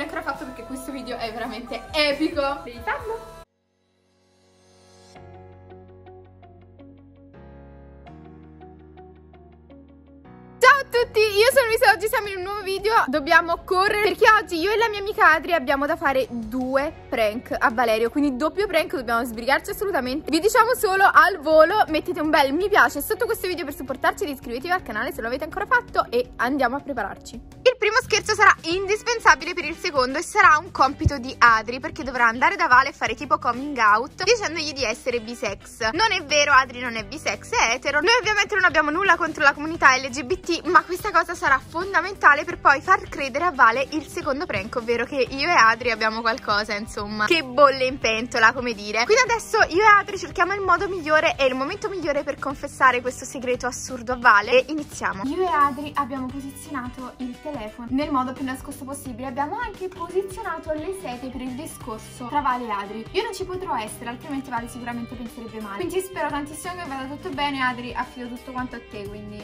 è ancora fatto perché questo video è veramente epico. Devi farlo? tutti, io sono Luisa, oggi siamo in un nuovo video Dobbiamo correre perché oggi io e la mia amica Adri abbiamo da fare due prank a Valerio Quindi doppio prank, dobbiamo sbrigarci assolutamente Vi diciamo solo al volo, mettete un bel mi piace sotto questo video per supportarci iscrivetevi al canale se lo avete ancora fatto E andiamo a prepararci primo scherzo sarà indispensabile per il secondo e sarà un compito di Adri perché dovrà andare da Vale e fare tipo coming out dicendogli di essere bisex. Non è vero, Adri non è bisex, è etero. Noi ovviamente non abbiamo nulla contro la comunità LGBT, ma questa cosa sarà fondamentale per poi far credere a Vale il secondo prank, ovvero che io e Adri abbiamo qualcosa, insomma, che bolle in pentola, come dire. Quindi adesso io e Adri cerchiamo il modo migliore e il momento migliore per confessare questo segreto assurdo a Vale e iniziamo. Io e Adri abbiamo posizionato il telefono telefono nel modo più nascosto possibile. Abbiamo anche posizionato le sete per il discorso tra Vale e Adri. Io non ci potrò essere, altrimenti Vale sicuramente penserebbe male. Quindi spero tantissimo che vada tutto bene, Adri affido tutto quanto a te, quindi...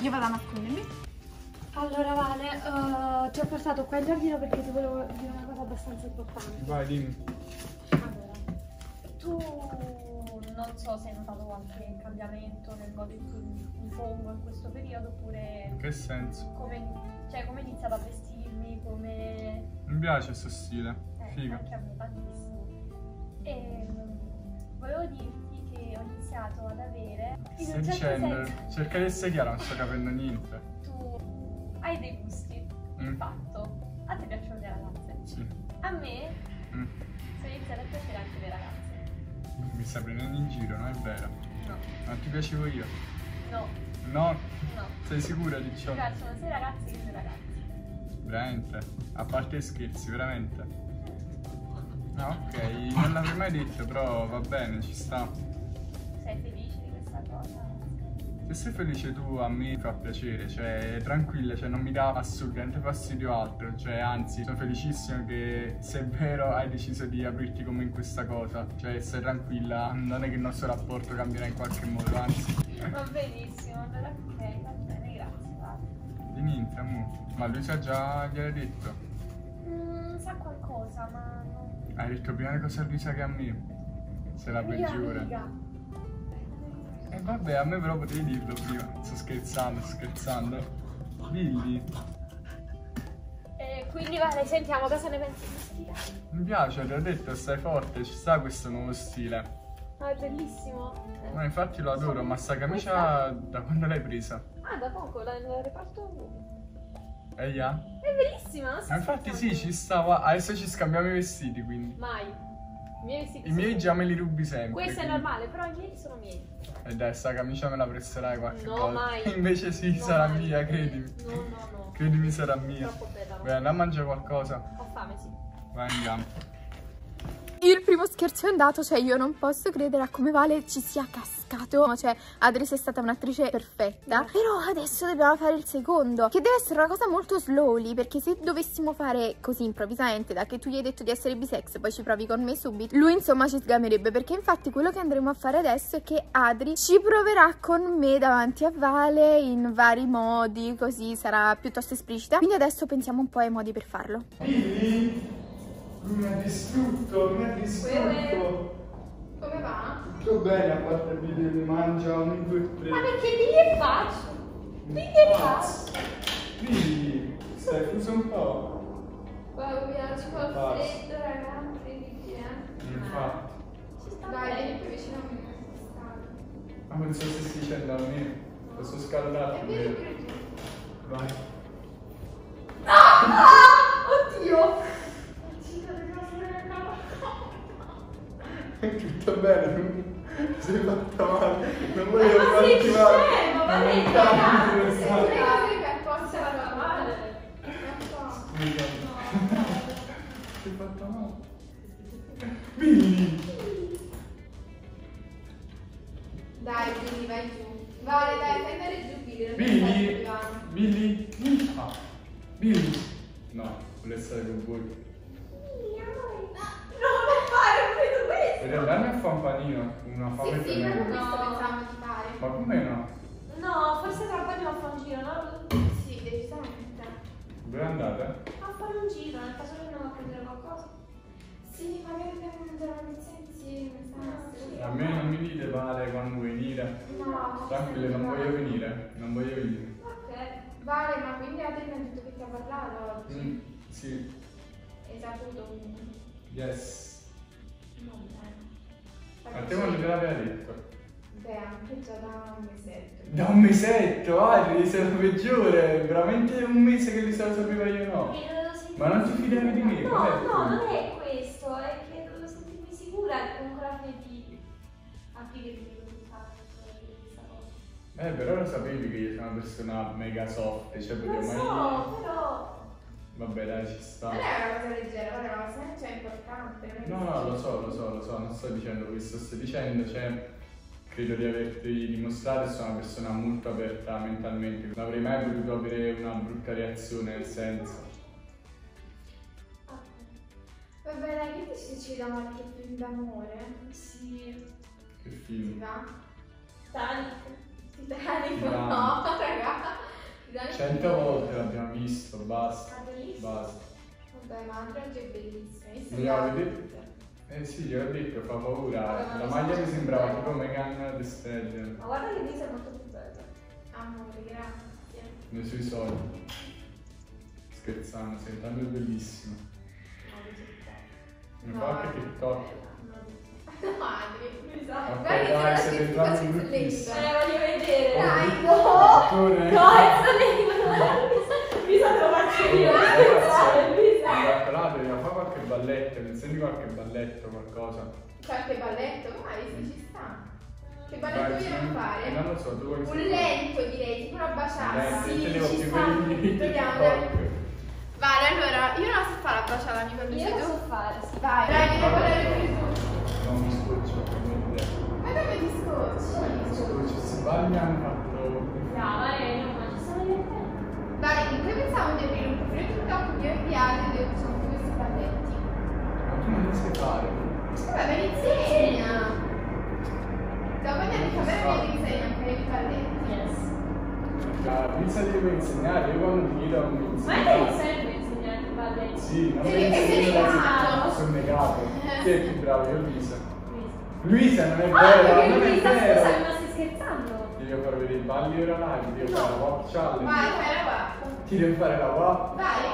Io vado a nascondermi. Allora Vale, uh, ti ho portato qua in giardino perché ti volevo dire una cosa abbastanza importante. Vai, dimmi. Allora, tu non so se hai notato qualche cambiamento nel modo in cui mi pongo in questo periodo oppure... Che senso? Come, cioè, come iniziato a vestirmi, come... Mi piace questo stile, eh, figo. Anche a me tantissimo. E volevo dirti che ho iniziato ad avere... In Stai certo dicendo, senso, cerca di essere chiaro, non sto capendo niente. Tu hai dei gusti, mm. infatti. A te piacciono le ragazze? Sì. A me mm. sono iniziate a piacere anche le ragazze. Mi stai prendendo in giro, non è vero? No. Non ti piacevo io? No. No? No. Sei sicura di ciò? Mi piacciono sia ragazzi che le ragazze. Veramente? A parte scherzi, veramente? No, ok, non l'avrei mai detto, però va bene, ci sta. Se sei felice tu a me fa piacere, cioè tranquilla, cioè non mi dà assolutamente fastidio altro, cioè anzi sono felicissimo che se è vero hai deciso di aprirti come in questa cosa, cioè stai tranquilla, non è che il nostro rapporto cambierà in qualche modo, anzi. Va benissimo, allora ok, va bene, grazie, va. Di niente, amore. Ma lui sa già, gliel'hai detto? Mm, sa qualcosa, ma non... Hai detto prima le cose a Luisa che a me? Sei la peggiore. E eh, vabbè, a me però potevi dirlo prima. Sto scherzando, sto scherzando. Billy. E quindi vale, sentiamo cosa ne pensi di stile. Mi piace, ti ho detto, stai forte, ci sta questo nuovo stile. Ah, è bellissimo. Ma infatti lo adoro, ma sta camicia da quando l'hai presa? Ah, da poco, l'hai reparto E yeah? È bellissima, non Ma infatti sì, ci stava. Adesso ci scambiamo i vestiti, quindi. Mai. I miei I miei già me li rubi sempre. Questo quindi. è normale, però i miei sono miei. E dai, sta camicia me la presterai qualche no, volta. mai. Invece sì, no, sarà mai. mia, credimi. No, no, no. Credimi, sarà mia. Troppo bella. Vai, andiamo a mangiare qualcosa. Ho fame, sì. Vai, andiamo. Il primo scherzo è andato, cioè io non posso credere a come Vale ci sia cascato. Cioè, Adris è stata un'attrice perfetta. Però adesso dobbiamo fare il secondo, che deve essere una cosa molto slowly, perché se dovessimo fare così improvvisamente, da che tu gli hai detto di essere bisex, poi ci provi con me subito, lui insomma ci sgamerebbe, perché infatti quello che andremo a fare adesso è che Adri ci proverà con me davanti a Vale in vari modi, così sarà piuttosto esplicita. Quindi adesso pensiamo un po' ai modi per farlo. Mi ha distrutto, mi ha distrutto. Come va? Tutto bene a parte il video di mangia un, due, tre. Ma perché Billy è facile? Billy è facile. Billy, stai fuso un po'. Guarda, mi piace fa Basta. freddo, raga, incredibile. eh. Infatti. Dai, vieni più vicino a me. Ma non so se stai dicendo a me. Posso scaldarti. È vero Vai. Oddio! Tutto bene, sei fatta male. Non volevo Ma farti sei male. ma Non vedi, mi capita ragazzi, interessante. Guardate che apposta la male. Scusami. Ti sei fatta male. Billy! Dai, quindi vai giù. Vale, dai, fai andare giù, Billy. Billy! Billy! Billy! Ah. Billy! No, vuole stare con voi. No, non fare, non non è fa un panino, una Sì, fame sì, questo No. pensavamo di fare. Ma come no? No, forse tra un po' andiamo a fare un giro, no? Sì, decisamente. Dove andate? A fare un giro, nel caso che andiamo a prendere qualcosa. Sì, magari dobbiamo mangiare una pizza insieme, sai? A me non mi dite Vale quando vuoi venire. No. Tranquille, non voglio venire, non voglio venire. Ok. Vale, ma quindi Adri mi ha detto che ti ha parlato oggi? Mm, sì, Hai saputo quindi? yes. A te quando te l'aveva detto? Beh, anche già da un mesetto. Da un mesetto, Adri, sei la peggiore. Veramente un mese che li se lo sapeva io no. Dovevo Ma non ti fidavi di me? No, no, non è questo, è che dovevo sentirmi sicura e comunque alla fine di aprire il risultato di questa cosa. Eh, però lo sapevi che io sono una persona mega soft, cioè Lo perché mai... so, però. Vabbè dai, ci sta. Non è una cosa leggera, guarda, se cioè, è importante. è No, no, lo so, lo so, lo so, non sto dicendo questo, sto dicendo, cioè, credo di averti dimostrato che sono una persona molto aperta mentalmente. Non avrei mai potuto avere una brutta reazione, nel senso. Vabbè, dai, che dici ci vediamo qualche film d'amore? Sì. Che Ti film. va? Titanic. Titanic? Ti? No, raga. Titanic Cento volte l'abbiamo visto, basta, Ah, basta. Vabbè, ma Andrea oggi è sembravo- vedere? Eh sì, gliel'ho detto, fa paura. La maglia mi sembrava tipo Megan Thee Stallion, Ma guarda che Lisa è molto più bella. Amore, grazie. nei suoi soldi. Scherzando, sei tanto bellissimo. Mi fa anche TikTok. No, sa. Ok, Guarda che dai, la entrati settimana bruttissimi. Eh, voglio vedere. Dai, Dottore. No, è stato Lisa te lo faccio io. Ma fa qualche balletto, mi senti qualche balletto, qualcosa. Qualche balletto? Vai, sì, ci sta. Che Vai, balletto vogliamo sì, fare? eh, Non lo so, tu vuoi Un lento direi, tipo una baciata. Sì, ci sta. andare. Vale, allora, io non la so fare la baciata, amico mio. Io sei lo tu? so fare, sì. Vai, dai, vieni a parlare pure tu. Non mi scoccio per niente. Ma dove ti Mi scocci? Sbaglia hanno fatto... Brava, eh, no, ma ci sono divertente. Vale, comunque pensavo di aprire un profilo TikTok mio inviato e ho tutti questi balletti. Ma tu non li sai fare. Vabbè, me li insegna. Dopo andiamo in camera e mi insegna un paio di balletti. Yes. La pizza ti devo insegnare, io quando ti chiedo non mi Ma che sempre insegnare i balletti. Sì, non mi negato? Sono negato. Chi è più bravo? Io Luisa. Luisa. Luisa non è Ah, vero, perché non è Luisa, vero. scusami, devo far vedere i balli ora live, ti devo No. fare la walk challenge. Vai, fai la va. Ti devo fare la walk. Vai.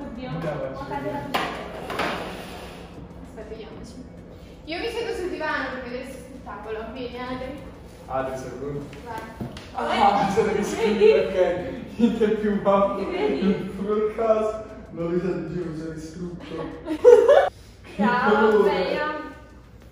Oddio, ho Aspetta, vediamoci. Io mi siedo sul divano per vedere questo spettacolo. Vieni, Adri. Adri, secondo. Vai. Ah, mi sono iscritto perché niente più vedi? Per caso. No, Luisa, ti giuro, mi sono distrutto. Ciao, svegliamo.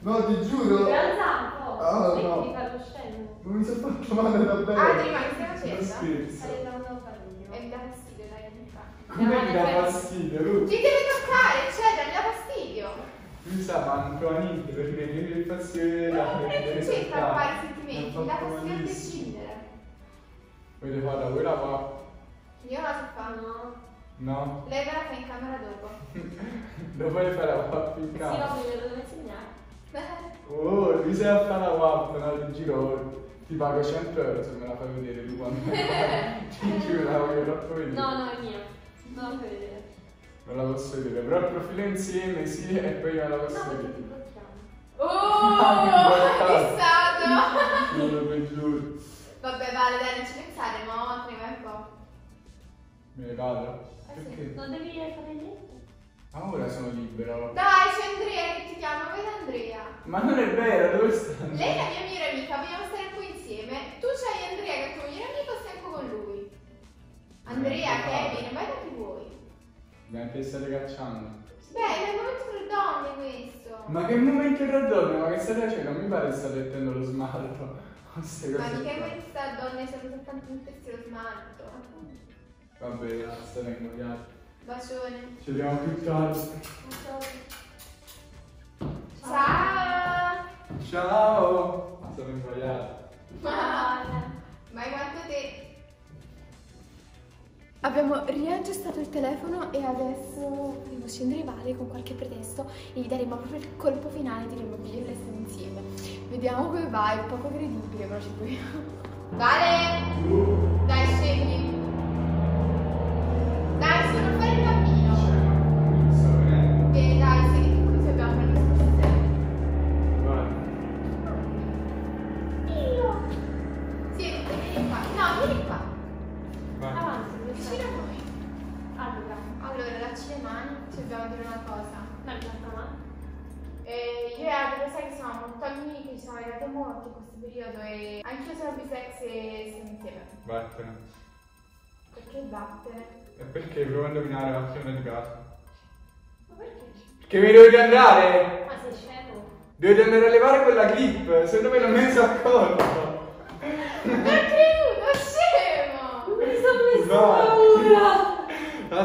No, ti giuro. Realtà un po'. Ah, Smetti no. di fare lo scemo. Non mi sono fatto male davvero. Ma che stai Non facendo? scherzo. Stai dando fastidio. E mi dà fastidio, dai, fa. Come mi dà fastidio, Lu? Ti deve toccare, eccetera, mi dà fastidio. Luisa, ma non fa niente perché mi devi far vedere la Non è che c'entra fare sentimenti, mi dà fastidio a prescindere. fare la quella qua? Io la so fare. No. No? Lei me la fa in camera dopo. Dove vuoi fare la WAP in Sì, casa? no, me lo devo insegnare. Oh, Luisa a fare la WAP, no, ti giro. Ti pago 100 euro se me la fai vedere tu quando me la fai. Ti giuro, la voglio troppo vedere. No, no, è mia. Non lo puoi vedere. Non la posso vedere, però il profilo insieme sì e poi io la No, posso ti vedere. blocchiamo. Oh, fissato. Non lo puoi giuro. Vabbè, vale, dai, non ci pensare, mo, prima un po'. Me ne vado? Eh sì, Perché? Non devi fare niente. Ah, ora sono libero. Dai, c'è Andrea che ti chiama, vedi Andrea. Ma non è vero, dove sta? Lei è la mia migliore amica, vogliamo stare un po' insieme. Tu c'hai Andrea che è il tuo migliore amico, stai un po' con lui. Andrea, Kevin, vai da chi vuoi. Neanche state cacciando. Beh, è il momento delle donne questo. Ma che momento era donna? Ma che state facendo? Non mi pare che state mettendo lo smalto. Ma di che qua. questa donne sono soltanto mettersi lo smalto. Vabbè, basta, vengo via. Bacione. Ci vediamo più tardi. Ciao. Ciao! Sono invogliato. Ma quanto te? Abbiamo riaggiustato il telefono e adesso faremo scendere Vale con qualche pretesto e gli daremo proprio il colpo finale, diremo che io restiamo insieme. Vediamo come va, è poco credibile, però ci proviamo. Vale! umano ci dobbiamo dire una cosa. Dai, l'altra mano. E io e Adele sai che siamo molto amici, ci siamo arrivate molto in questo periodo e anche io sono bisex e siamo insieme. Vattene. Perché vattene? E perché provo a indovinare la azione di casa. Ma perché? Perché mi dovete andare! Ma sei scemo! Dovete andare a levare quella clip, se no me ne sono accorto! Perché tu, ma scemo! Non mi sono messo! No!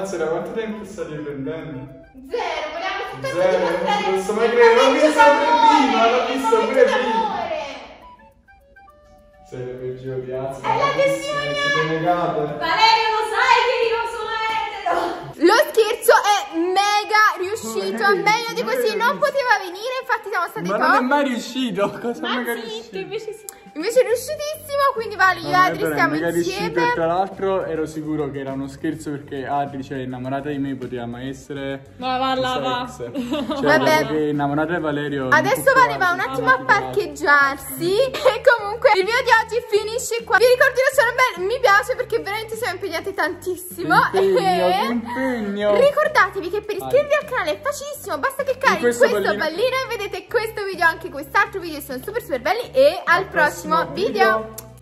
Cazzo, da quanto tempo state prendendo? Zero, volevamo soltanto Zero, dimostrare non posso il mai credere, l'ho momento visto prima, l'ho visto pure prima. d'amore. Siete peggio odiati. È la negate. Valerio, lo sai che io sono etero! Lo scherzo è mega riuscito, Ma vedi, meglio di ma così non poteva venire, infatti siamo stati Ma non è mai riuscito, cosa Ma mega zitto, riuscito? invece sì. Invece è riuscitissimo, quindi Vale, io e Adri stiamo mega riuscito insieme. tra l'altro ero sicuro che era uno scherzo perché Adri, cioè innamorata di me, poteva mai essere Ma va là, va. Cioè, Vabbè. perché innamorata di Valerio Adesso Vale va un attimo a tutti quanti. parcheggiarsi e comunque il video di oggi finisce qua. Vi ricordo di lasciare un bel mi piace perché veramente siamo impegnati tantissimo. Che impegno, e che impegno. ricordatevi che per iscrivervi al canale è facilissimo, basta cliccare in questo questo, pallino. pallino. e vedete questo video, anche quest'altro video sono super super belli e al, prossimo, prossimo video. video.